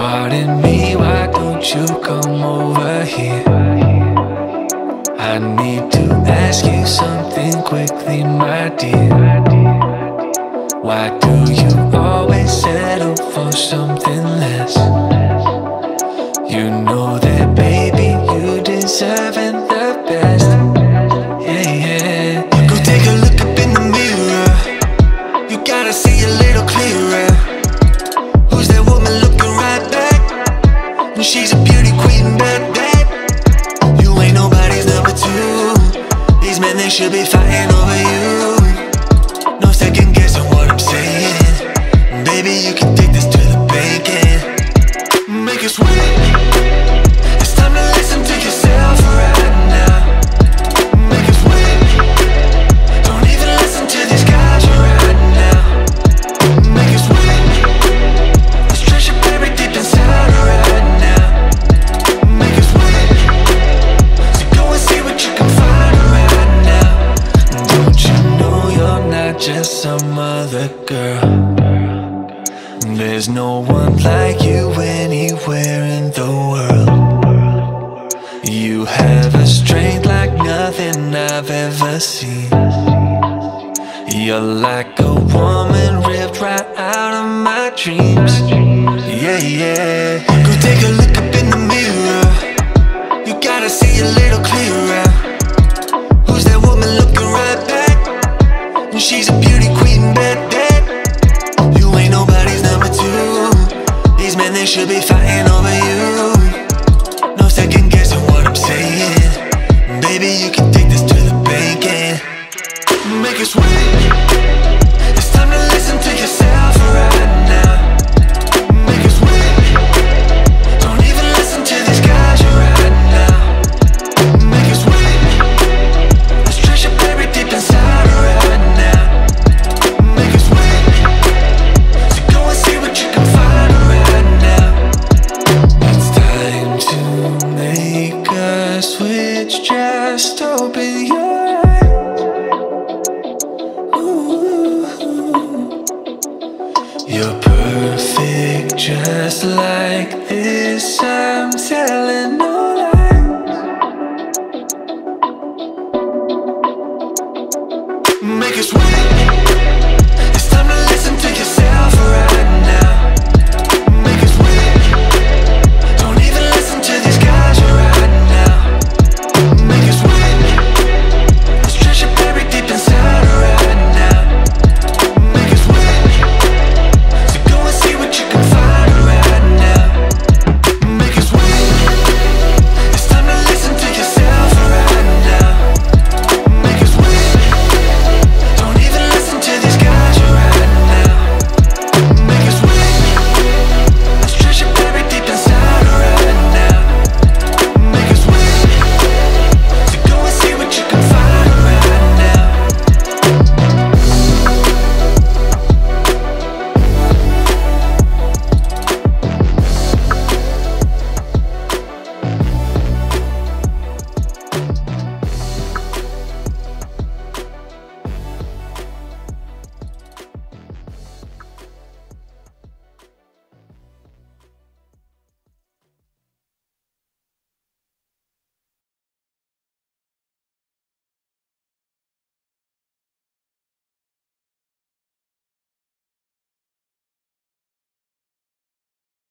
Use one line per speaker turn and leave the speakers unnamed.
won't me why don't you come over here? I need to ask you something quickly, my dear. Why do you always settle for something less? You know that, baby, you deserving should be fighting There's no one like you anywhere in the world. You have a strength like nothing I've ever seen. You're like a woman ripped right out of my dreams. Yeah, yeah. Go take a look up in the mirror. You gotta see a little clearer. Who's that woman looking right back? She's a beauty queen, bad, bad. Should be fighting over you. Just open your eyes. You're perfect just like this. I'm telling no lies. Make it sweet.